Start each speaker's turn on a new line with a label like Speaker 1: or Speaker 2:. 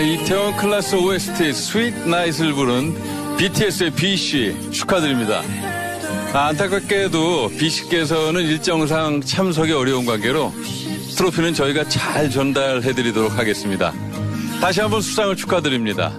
Speaker 1: 이태원 클래스 OST Sweet Night을 부른 BTS의 V씨 축하드립니다. 아, 안타깝게도 V씨께서는 일정상 참석이 어려운 관계로 트로피는 저희가 잘 전달해드리도록 하겠습니다. 다시 한번 수상을 축하드립니다.